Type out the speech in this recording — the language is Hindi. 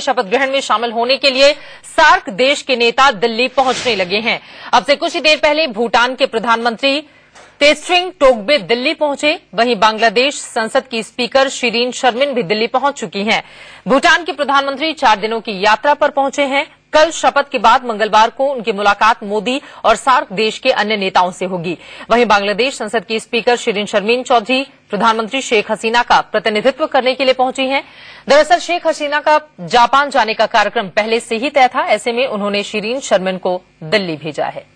शपथ ग्रहण में शामिल होने के लिए सार्क देश के नेता दिल्ली पहुँचने लगे हैं। अब से कुछ ही देर पहले भूटान के प्रधानमंत्री तेस्ट्रिंग टोकबे दिल्ली पहुँचे। वहीं बांग्लादेश संसद की स्पीकर शिरीन शर्मिन भी दिल्ली पहुँच चुकी हैं। भूटान के प्रधानमंत्री चार दिनों की यात्रा पर पहुँचे हैं। कल शपथ के बाद मंगलवार को उनकी मुलाकात मोदी और सार्क देश के अन्य नेताओं से होगी। वहीं बांग्लादेश संसद की स्पीकर शिरीन शर्मीन चौधरी, प्रधानमंत्री शेख हसीना का प्रतिनिधित्व करने के लिए पहुँची हैं। दरअसल शेख हसीना का जापान जाने का कार्यक्रम पहले से ही तय था, ऐसे में उन्होंने शिरीन शर्मिन को दिल्ली भेजा है।